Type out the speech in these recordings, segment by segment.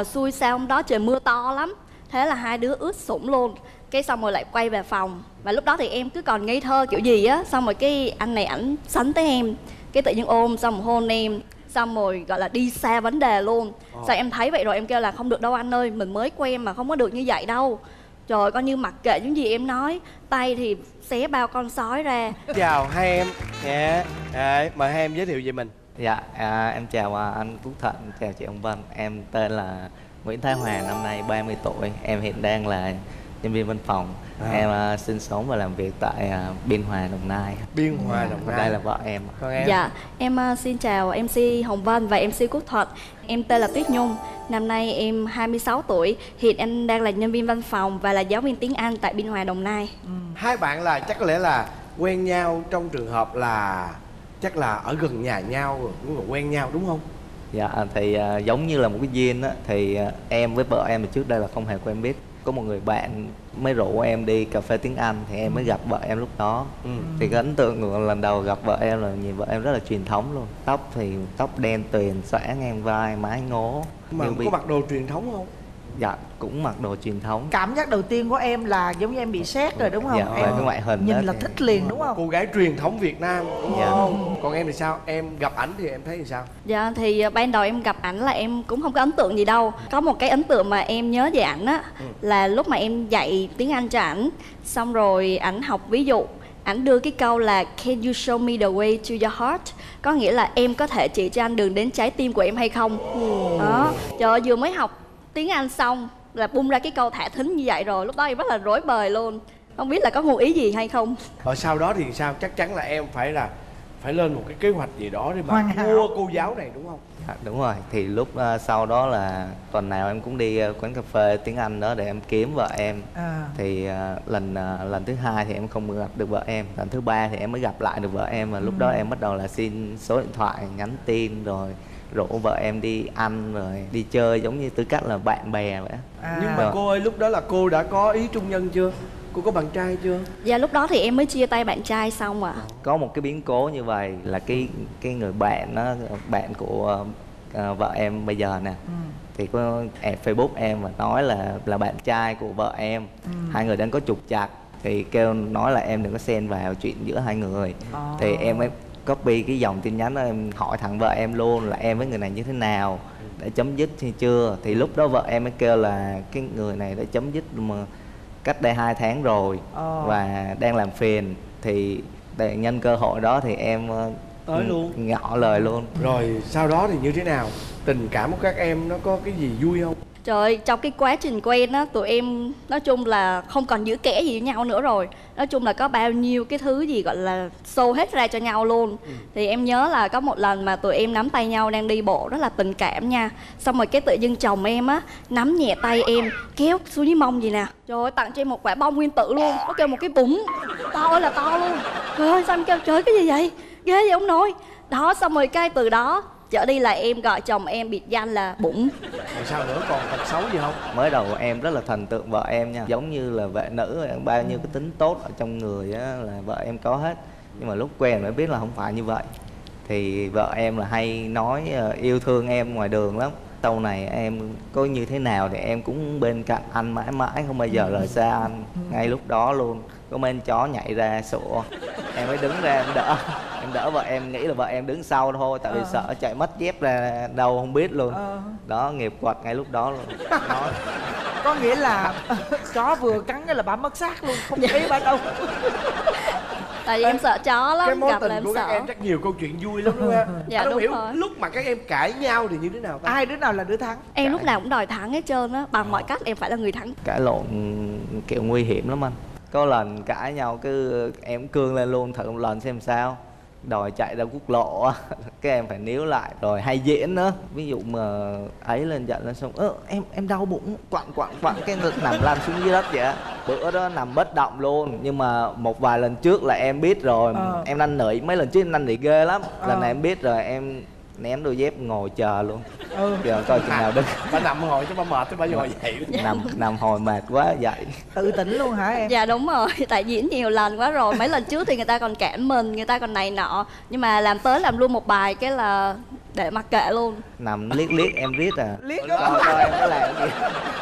Mà xui sao hôm đó trời mưa to lắm. Thế là hai đứa ướt sũng luôn. Cái xong rồi lại quay về phòng. Và lúc đó thì em cứ còn ngây thơ kiểu gì á. Xong rồi cái anh này ảnh sánh tới em. Cái tự nhiên ôm xong rồi hôn em. Xong rồi gọi là đi xa vấn đề luôn. Sao em thấy vậy rồi em kêu là không được đâu anh ơi. Mình mới quen mà không có được như vậy đâu. Trời coi như mặc kệ những gì em nói. Tay thì xé bao con sói ra. Chào hai em. Dạ. Đấy, mời hai em giới thiệu về mình Dạ, à, em chào à, anh Phúc Thận, chào chị Ông Vân. Em tên là Nguyễn Thái Hòa, năm nay 30 tuổi. Em hiện đang là nhân viên văn phòng. À. Em à, sinh sống và làm việc tại à, Biên Hòa, Đồng Nai. Biên hòa đồng Và nai. đây là vợ em còn em. Dạ, em ờ, xin chào MC Hồng Vân và MC Quốc Thuật Em tên là Tuyết Nhung. Năm nay em 26 tuổi. Hiện em đang là nhân viên văn phòng và là giáo viên tiếng Anh tại Biên Hòa, Đồng Nai. Hai bạn là chắc có lẽ là quen nhau trong trường hợp là chắc là ở gần nhà nhau rồi cũng là quen nhau đúng không? Dạ, thì à, giống như là một cái duyên á Thì à, em với vợ em trước đây là không hề quen biết. Có một người bạn mới rủ em đi cà phê tiếng Anh Thì em mới gặp vợ em lúc đó. Ừ. thì cái ấn tượng lần đầu gặp vợ em là nhìn vợ em rất là truyền thống luôn. Tóc thì tóc đen tuyền xõa ngang vai mái ngố mà Nhưng có mặc đồ truyền thống không dạ cũng mặc đồ truyền thống. Cảm giác đầu tiên của em là giống như em bị sét rồi đúng không? dạ em cái ngoại hình nhìn là thì- thích liền đúng không? Cô gái truyền thống việt nam. Đúng Dạ. không còn em thì sao? Em gặp ảnh thì em thấy thì sao? Dạ, thì ờ, ban đầu em gặp ảnh là em cũng không có ấn tượng gì đâu. Có một cái ấn tượng mà em nhớ về ảnh á Là lúc mà em dạy tiếng Anh cho ảnh. Xong rồi ảnh học ví dụ ảnh đưa cái câu là Can you show me the way to your heart? Có nghĩa là em có thể chỉ cho anh đường đến trái tim của em hay không. Đó, trời ơi, vừa mới học tiếng Anh xong là bung ra cái câu thả thính như vậy rồi Lúc đó em rất là rối bời luôn. Không biết là có ngụ ý gì hay không. Ở sau đó thì sao? Chắc chắn là em phải là phải lên một cái kế hoạch gì đó để mà mua cô giáo này đúng không? Dạ, đúng rồi. Thì lúc ờ, sau đó là tuần nào em cũng đi ờ, quán cà phê tiếng anh đó để em kiếm vợ em. À. thì ờ, lần ờ, lần thứ hai thì em không gặp được vợ em. Lần thứ ba thì em mới gặp lại được vợ em và lúc đó em bắt đầu là xin số điện thoại nhắn tin rồi rủ vợ em đi ăn rồi đi chơi giống như tư cách là bạn bè vậy. À. nhưng mà Rồi. cô ơi lúc đó là cô đã có ý trung nhân chưa cô có bạn trai chưa Dạ lúc đó thì em mới chia tay bạn trai xong à có một cái biến cố như vậy là cái cái người bạn đó bạn của ờ, vợ em bây giờ nè ừ. thì có add Facebook em và nói là là bạn trai của vợ em Ừ. hai người đang có trục chặt thì kêu nói là em đừng có xen vào chuyện giữa hai người Ờ. thì em mới copy cái dòng tin nhắn đó em hỏi thẳng vợ em luôn là em với người này như thế nào đã chấm dứt hay chưa? Thì lúc đó vợ em mới kêu là cái người này đã chấm dứt mà cách đây hai tháng rồi Ờ. và đang làm phiền. Thì để nhân cơ hội đó thì em ờ, Tới luôn. ngỏ lời luôn. Rồi sau đó thì như thế nào? Tình cảm của các em nó có cái gì vui không Trời ơi, trong cái quá trình quen á, tụi em nói chung là không còn giữ kẽ gì với nhau nữa rồi. Nói chung là có bao nhiêu cái thứ gì gọi là xô hết ra cho nhau luôn. Thì em nhớ là có một lần mà tụi em nắm tay nhau đang đi bộ rất là tình cảm nha. Xong rồi cái tự dưng chồng em á, nắm nhẹ tay em, kéo xuống dưới mông gì nè. Trời ơi, tặng cho em một quả bông nguyên tử luôn. Nó kêu một cái bụng, to ơi là to luôn. Trời ơi, sao em kêu trời cái gì vậy, ghê vậy ông nội Đó, xong rồi cái từ đó trở đi là em gọi chồng em biệt danh là bụng rồi sao nữa? Còn tật xấu gì không? Mới đầu em rất là thần tượng vợ em nha. Giống như là vệ nữ bao nhiêu cái tính tốt ở trong người á là vợ em có hết. Nhưng mà lúc quen mới biết là không phải như vậy. Thì vợ em là hay nói ờ, yêu thương em ngoài đường lắm. Sau này em có như thế nào thì em cũng bên cạnh anh mãi mãi không bao giờ rời xa anh. Ngay lúc đó luôn có mấy con chó nhảy ra sủa. Em mới đứng ra em đỡ em đỡ vợ em nghĩ là vợ em đứng sau thôi tại vì Ờ. sợ chạy mất dép ra đâu không biết luôn. Ờ. đó nghiệp quật ngay lúc đó luôn. Nói có nghĩa là chó vừa cắn cái là bà mất xác luôn không thấy bà đâu. Tại vì em sợ chó lắm cái mối gặp là tình em của các sợ. em chắc nhiều câu chuyện vui lắm đúng không? Em Dạ, Anh không đúng hiểu rồi. lúc mà các em cãi nhau thì như thế nào ta? Ai đứa nào là đứa thắng? Em lúc nào cũng đòi thắng hết trơn á bằng mọi cách em phải là người thắng. Cãi lộn kiểu nguy hiểm lắm anh. Có lần cãi nhau cứ em cương lên luôn thử một lần xem sao đòi chạy ra quốc lộ á cái em phải níu lại. Rồi hay diễn nữa ví dụ mà ấy lên giận lên xong ơ em em đau bụng quặn quặn quặn cái nằm lăn xuống dưới đất vậy bữa đó nằm bất động luôn. Nhưng mà một vài lần trước là em biết rồi. Ờ. em năn nỉ mấy lần trước em năn nỉ ghê lắm. Lần Ờ. này em biết rồi em ném đôi dép ngồi chờ luôn. Ừ. Giờ coi chừng nào đứng. Bà nằm hồi cho bà mệt cho bà ngồi dậy. nằm nằm hồi mệt quá dậy tự tỉnh luôn hả em? Dạ đúng rồi. Tại diễn nhiều lần quá rồi. Mấy lần trước thì người ta còn cản mình người ta còn này nọ. Nhưng mà làm tới làm luôn một bài cái là để mặc kệ luôn. Nằm liếc liếc em riết à. Liếc đó coi coi em có làm cái gì.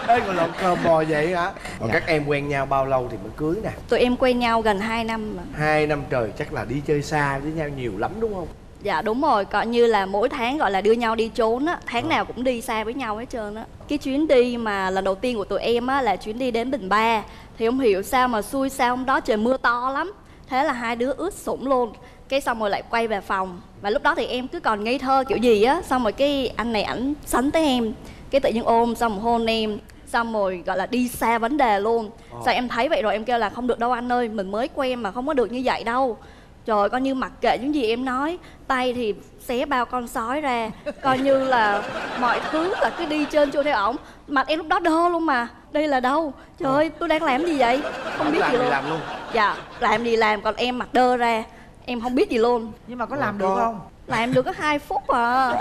Ê còn lộn cơm bò vậy hả? Còn Dạ. các em quen nhau bao lâu thì mới cưới nè? Tụi em quen nhau gần 2 năm mà. Hai năm trời chắc là đi chơi xa với nhau nhiều lắm đúng không Dạ đúng rồi, coi như là mỗi tháng gọi là đưa nhau đi trốn á Tháng nào cũng đi xa với nhau hết trơn á. Cái chuyến đi mà lần đầu tiên của tụi em á là chuyến đi đến Bình Ba. Thì không hiểu sao mà xui sao hôm đó trời mưa to lắm. Thế là hai đứa ướt sũng luôn. Cái xong rồi lại quay về phòng. Và lúc đó thì em cứ còn ngây thơ kiểu gì á. Xong rồi cái anh này ảnh sánh tới em. Cái tự nhiên ôm xong rồi hôn em. Xong rồi gọi là đi xa vấn đề luôn. Sao em thấy vậy rồi em kêu là không được đâu anh ơi Mình mới quen mà không có được như vậy đâu Trời coi như mặc kệ những gì em nói Tay thì xé bao con sói ra Coi như là mọi thứ là cứ đi trên trôi theo ổng. Mặt em lúc đó đơ luôn mà Đây là đâu? Trời ơi tôi đang làm gì vậy? Không biết làm gì luôn. làm luôn? Dạ làm gì làm còn em mặt đơ ra Em không biết gì luôn. Nhưng mà có làm được không? Làm được có 2 phút à.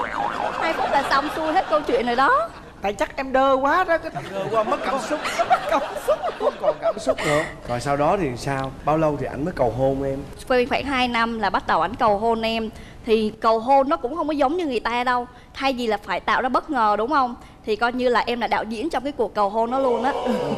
2 phút là xong xuôi hết câu chuyện rồi đó tại chắc em đơ quá đó cái Rồi qua mất cảm xúc. không còn cảm xúc nữa. Rồi sau đó thì sao? Bao lâu thì ảnh mới cầu hôn em? Quen khoảng 2 năm là bắt đầu ảnh cầu hôn em. Thì cầu hôn nó cũng không có giống như người ta đâu. Thay vì là phải tạo ra bất ngờ đúng không? Thì coi như là em là đạo diễn trong cái cuộc cầu hôn đó luôn á.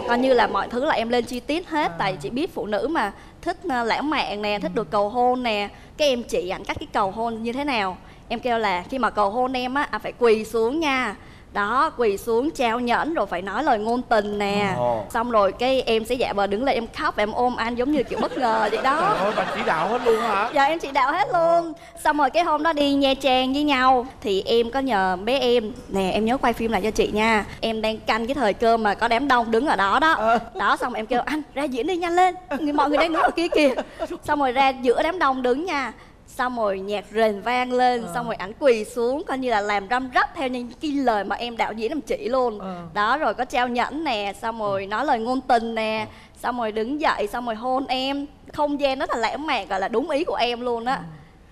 Coi như là mọi thứ là em lên chi tiết hết. Tại chị biết phụ nữ mà thích ờ, lãng mạn nè thích được cầu hôn nè. Cái em chỉ ảnh cách cái cầu hôn như thế nào? Em kêu là khi mà cầu hôn em á à, phải quỳ xuống nha đó quỳ xuống trao nhẫn rồi phải nói lời ngôn tình nè. Ồ. xong rồi cái em sẽ giả vờ đứng lên em khóc và em ôm anh giống như kiểu bất ngờ vậy đó. Trời ơi bà chỉ đạo hết luôn hả? Dạ em chỉ đạo hết luôn. Xong rồi cái hôm đó đi Nha Trang với nhau Thì em có nhờ bé em. Nè em nhớ quay phim lại cho chị nha. Em đang canh cái thời cơ mà có đám đông đứng ở đó đó. Đó xong em kêu anh ra diễn đi nhanh lên. Mọi người đang đứng ở kia kìa. Xong rồi ra giữa đám đông đứng nha xong rồi nhạc rền vang lên xong rồi ảnh quỳ xuống coi như là làm răm rắp theo những cái lời mà em đạo diễn em chỉ luôn. Ờ. đó rồi có trao nhẫn nè xong rồi nói lời ngôn tình nè xong rồi đứng dậy xong rồi hôn em. Không gian rất là lãng mạn gọi là đúng ý của em luôn á.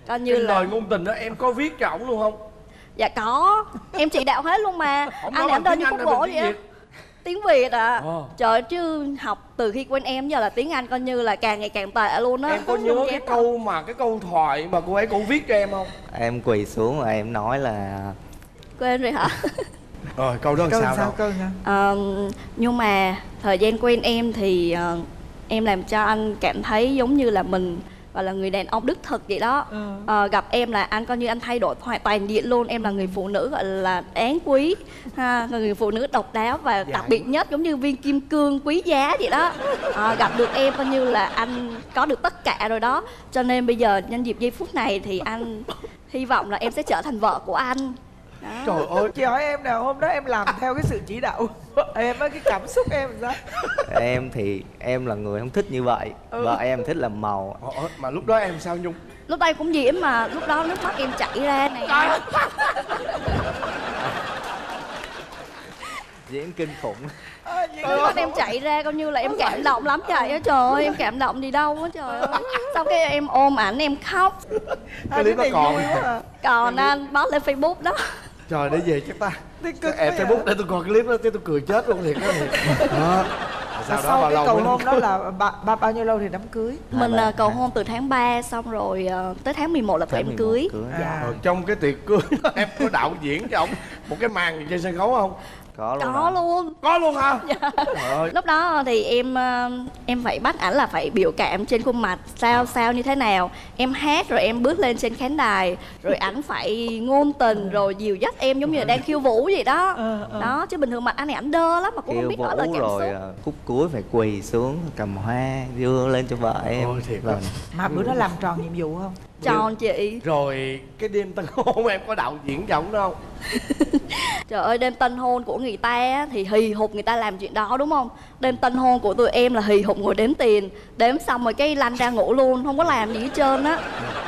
Coi như cái là lời ngôn tình đó em có viết cho ổng luôn không? Dạ có em chỉ đạo hết luôn mà. Ổng anh ảnh đơn như khúc gỗ vậy á? Tiếng việt à Ồ. trời ơi, chứ học từ khi quen em giờ là tiếng anh coi như là càng ngày càng tệ luôn á. Em có Không nhớ cái câu mà cái câu thoại mà cô ấy cô viết cho em không? Em quỳ xuống và em nói là quên rồi hả? Rồi câu đó làm câu sao sao đâu câu sao Ờ, nhưng mà thời gian quen em thì ờ, em làm cho anh cảm thấy giống như là mình gọi là người đàn ông đích thực vậy đó. Ừ. Ờ, gặp em là anh coi như anh thay đổi hoàn toàn diện luôn. Em là người phụ nữ gọi là đáng quý ha người phụ nữ độc đáo và Dạ. đặc biệt nhất giống như viên kim cương quý giá vậy đó. Ờ, gặp được em coi như là anh có được tất cả rồi đó. Cho nên bây giờ nhân dịp giây phút này thì anh hy vọng là em sẽ trở thành vợ của anh đó. trời ơi. chị hỏi em nào hôm đó em làm theo cái sự chỉ đạo em á cái cảm xúc em sao? Em thì em là người không thích như vậy. Ừ. vợ em thích làm màu. Ồ, mà lúc đó em sao nhung? Lúc đây cũng diễn mà lúc đó nước mắt em chảy ra nè. Diễn kinh khủng. Nước mắt em chảy ra coi như là em cảm động lắm vậy á trời ơi em cảm động gì đâu á trời ơi. Xong cái em ôm ảnh em khóc. Cái clip đó này còn. à. còn anh post lên facebook đó trời để về chắc ta. Cực em facebook để tôi coi clip đó chứ tôi cười chết luôn thiệt đó. Thiệt đó sau đó sau bao cái lâu cầu mới hôn đó là ba, ba, bao nhiêu lâu thì đám cưới? Mình à, cầu hôn từ tháng 3 xong rồi à, tới tháng 11 là tụi em 11 cưới. cưới. dạ Rồi trong cái tiệc cưới đó, em có đạo diễn cho ổng một cái màn trên sân khấu không có luôn có hả? luôn. Có luôn hả? Trời ơi. Lúc đó thì em ờ, em phải bắt ảnh là phải biểu cảm trên khuôn mặt sao sao như thế nào. Em hát rồi em bước lên trên khán đài rồi ảnh phải ngôn tình rồi dìu dắt em giống như là đang khiêu vũ vậy đó. Ờ, ờ. đó chứ bình thường mặt anh này ảnh đơ lắm mà cũng không kêu biết nói lời vũ cảm rồi xúc. à, khúc cuối phải quỳ xuống cầm hoa đưa lên cho vợ em. Ôi, thiệt quá. mà bữa đó làm tròn nhiệm vụ không tròn chị. Rồi cái đêm tân hôn em có đạo diễn đó không? Trời ơi đêm tân hôn của người ta thì hì hục người ta làm chuyện đó đúng không? Đêm tân hôn của tụi em là hì hục ngồi đếm tiền. Đếm xong rồi cái lăn ra ngủ luôn không có làm gì hết trơn á.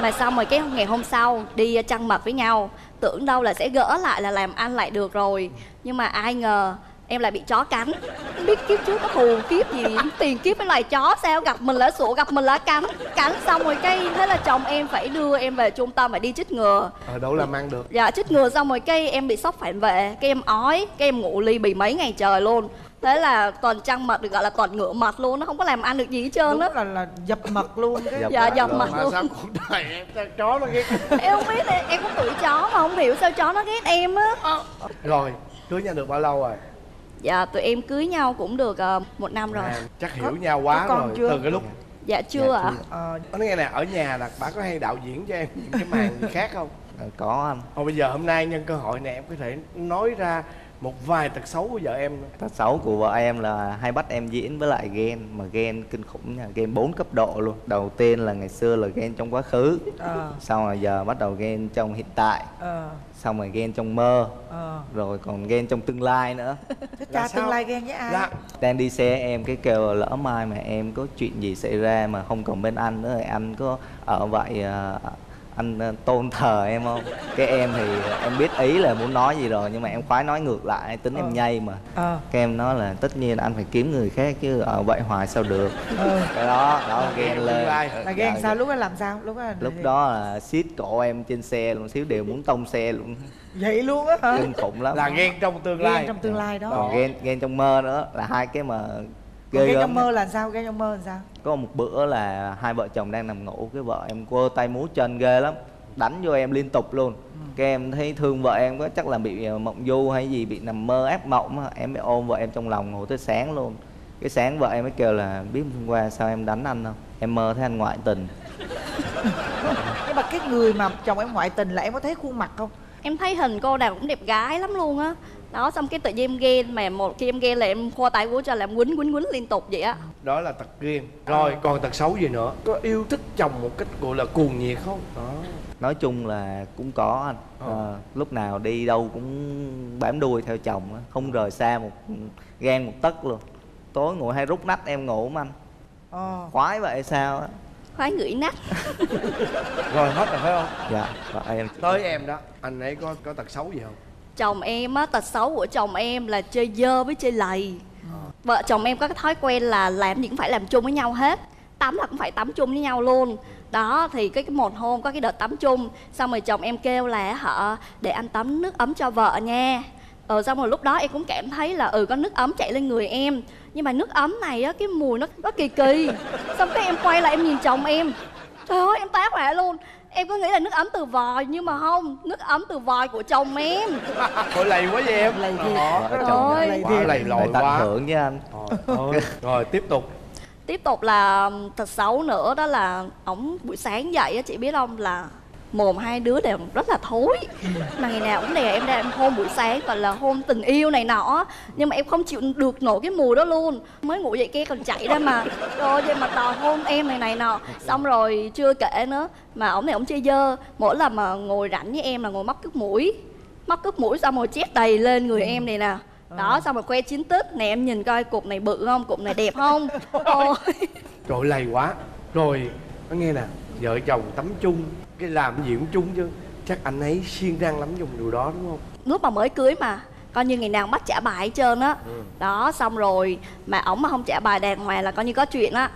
Mà xong rồi cái ngày hôm sau đi trăng mật với nhau. Tưởng đâu là sẽ gỡ lại là làm ăn lại được rồi. Nhưng mà ai ngờ em lại bị chó cắn. Không biết kiếp trước có thù kiếp gì tiền kiếp với loài chó sao? Gặp mình là sủa gặp mình là cắn. Cắn xong rồi cái thế là chồng em phải đưa em về trung tâm phải đi chích ngừa. Ờ đâu làm ăn được. Dạ chích ngừa xong rồi cái em bị sốc phản vệ cái em ói cái em ngủ ly bì mấy ngày trời luôn. Thế là toàn trăng mật được gọi là toàn ngựa mật luôn nó không có làm ăn được gì hết trơn á. Là là dập mật luôn cái Dập dạ mật dập luôn. mật mà luôn. sao cuộc đời em sao chó nó ghét? Em không biết em, em có tuổi chó mà không hiểu sao chó nó ghét em á. Rồi cưới nhau được bao lâu rồi dạ tụi em cưới nhau cũng được ờ, một năm rồi. À, chắc hiểu nhau quá có rồi chưa? từ cái lúc dạ chưa ạ. Ờ, nó nghe nè ở nhà là bà có hay đạo diễn cho em những cái màn gì khác không? Ờ, có anh. Thôi bây giờ hôm nay nhân cơ hội này em có thể nói ra một vài tật xấu của vợ em. Tật xấu của vợ em là hay bắt em diễn với lại ghen mà ghen kinh khủng nha ghen 4 cấp độ luôn. Đầu tiên là ngày xưa là ghen trong quá khứ ờ, xong rồi giờ bắt đầu ghen trong hiện tại. Ờ, xong rồi ghen trong mơ. Ờ. rồi còn ghen trong tương lai nữa. Thế cha tương lai ghen với ai là đang đi xe em cái kêu lỡ mai mà em có chuyện gì xảy ra mà không còn bên anh nữa thì anh có ở vậy à, anh à, tôn thờ em không? Cái em thì em biết ý là muốn nói gì rồi nhưng mà em khoái nói ngược lại tính Ờ. em nhây mà. Ờ. Cái em nói là tất nhiên anh phải kiếm người khác chứ ở vậy hoài sao được. Ờ. Cái đó đó Ghen ghen lên. là ghen Dạ, sao? lúc đó làm sao? Lúc đó là lúc đó là siết cổ em trên xe luôn xíu đều muốn tông xe luôn. Vậy luôn á hả? Kinh khủng lắm. Là ghen trong tương lai. ghen trong tương lai đó. Còn ghen ghen trong mơ nữa là hai cái mà ghê gớm trong mơ là sao? Ghen trong mơ là sao? Có một bữa là hai vợ chồng đang nằm ngủ cái vợ em quơ tay múa chân ghê lắm đánh vô em liên tục luôn. Cái em thấy thương vợ em quá chắc là bị ờ, mộng du hay gì bị nằm mơ ác mộng á em mới ôm vợ em trong lòng ngủ tới sáng luôn. Cái sáng vợ em mới kêu là biết hôm qua sao em đánh anh không? Em mơ thấy anh ngoại tình. Nhưng mà cái người mà chồng em ngoại tình là em có thấy khuôn mặt không? Em thấy hình cô nào cũng đẹp gái lắm luôn á đó xong cái tự nhiên em ghen mà một khi em ghen là em khoa tay của cho là em quýnh quýnh quýnh liên tục vậy á. Đó là tật ghen rồi còn tật xấu gì nữa? Có yêu thích chồng một cách gọi là cuồng nhiệt không? Đó. Nói chung là cũng có anh. Ờ. Ờ, lúc nào đi đâu cũng bám đuôi theo chồng á không rời xa một gan một tấc luôn. Tối ngồi hay rút nách em ngủ mà anh. Ờ. Khoái vậy sao á? Khoái ngửi nách. Rồi hết rồi phải không? Dạ em tới em đó anh ấy có có tật xấu gì không chồng em á tật xấu của chồng em là chơi dơ với chơi lầy. Vợ chồng em có cái thói quen là làm gì cũng phải làm chung với nhau hết. Tắm là cũng phải tắm chung với nhau luôn. Đó thì cái, cái một hôm có cái đợt tắm chung xong rồi chồng em kêu là họ để anh tắm nước ấm cho vợ nha. Ờ xong rồi lúc đó em cũng cảm thấy là ừ có nước ấm chạy lên người em. Nhưng mà nước ấm này á cái mùi nó nó kỳ kỳ. Xong cái em quay lại em nhìn chồng em. Trời ơi em tá hỏa luôn em cứ nghĩ là nước ấm từ vòi nhưng mà không nước ấm từ vòi của chồng em. Thôi lầy quá vậy em. Lầy thiệt. Ơi. lầy Lầy lội quá. hưởng với anh ơi. rồi tiếp tục. Tiếp tục là thật xấu nữa đó là ổng buổi sáng dậy á chị biết không? Là mồm hai đứa đều rất là thối. Mà ngày nào cũng đè em ra em hôn buổi sáng gọi là hôn tình yêu này nọ. Nhưng mà em không chịu được nổi cái mùi đó luôn. Mới ngủ dậy kia còn chạy ra mà. Rồi vậy mà đòi hôn em này này nọ. Xong rồi chưa kể nữa mà ổng này ổng chơi dơ. Mỗi lần mà ngồi rảnh với em là ngồi móc cướp mũi. Móc cướp mũi xong rồi chét đầy lên người em này nè. Đó xong rồi khoe chín tích nè em nhìn coi cục này bự không cục này đẹp không? Ôi. Trời lầy quá. Rồi nó nghe nè Vợ chồng tắm chung Cái làm gì cũng chung chứ. Chắc anh ấy siêng năng lắm trong điều đó đúng không? Lúc mà mới cưới mà coi như ngày nào bắt trả bài hết trơn á. Đó xong rồi mà ổng mà không trả bài đàng hoàng là coi như có chuyện á.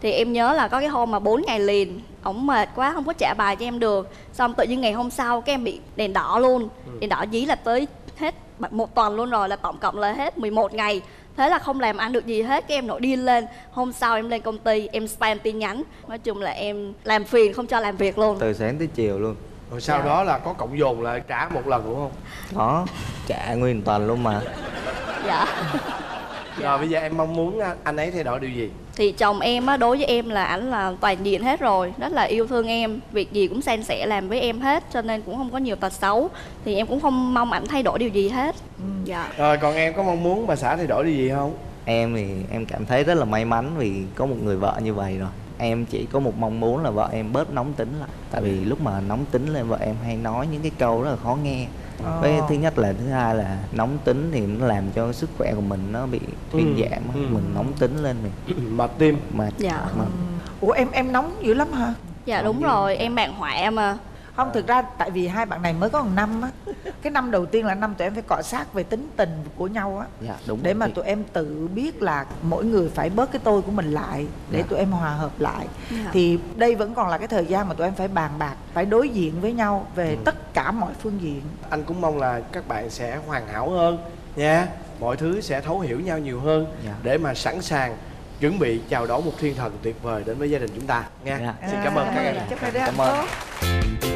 Thì em nhớ là có cái hôm mà 4 ngày liền ổng mệt quá không có trả bài cho em được. Xong tự nhiên ngày hôm sau cái em bị đèn đỏ luôn. Đèn đỏ dí là tới hết một tuần luôn rồi là tổng cộng là hết 11 ngày thế là không làm ăn được gì hết cái em nổi điên lên. Hôm sau em lên công ty em spam tin nhắn. Nói chung là em làm phiền không cho làm việc luôn. Từ sáng tới chiều luôn. Rồi sau Dạ. đó là có cộng dồn lại trả một lần đúng không? Có. Trả nguyên tuần luôn mà. Dạ Rồi bây giờ em mong muốn à, anh ấy thay đổi điều gì? Thì chồng em á đối với em là ảnh là toàn diện hết rồi rất là yêu thương em việc gì cũng san sẻ làm với em hết cho nên cũng không có nhiều tật xấu. Thì em cũng không mong ảnh thay đổi điều gì hết. Dạ. Rồi còn em có mong muốn bà xã thay đổi điều gì không? Em thì em cảm thấy rất là may mắn vì có một người vợ như vậy rồi. Em chỉ có một mong muốn là vợ em bớt nóng tính lại. Tại vì lúc mà nóng tính lên vợ em hay nói những cái câu rất là khó nghe. Với thứ nhất là thứ hai là nóng tính thì nó làm cho sức khỏe của mình nó bị thuyên Ừ, giảm á. ừ. mình nóng tính lên mình Mệt tim mà Dạ. mà ủa em em nóng dữ lắm hả dạ đúng rồi em bạn họa mà không thực ra tại vì hai bạn này mới có một năm á cái năm đầu tiên là năm tụi em phải cọ sát về tính tình của nhau á dạ đúng để rồi mà tụi em tự biết là mỗi người phải bớt cái tôi của mình lại để Dạ. tụi em hòa hợp lại Dạ. thì đây vẫn còn là cái thời gian mà tụi em phải bàn bạc phải đối diện với nhau về Ừ. tất cả mọi phương diện Anh cũng mong là các bạn sẽ hoàn hảo hơn nha mọi thứ sẽ thấu hiểu nhau nhiều hơn Dạ. để mà sẵn sàng chuẩn bị chào đón một thiên thần tuyệt vời đến với gia đình chúng ta nha Dạ. xin cảm ơn các em Cảm ơn.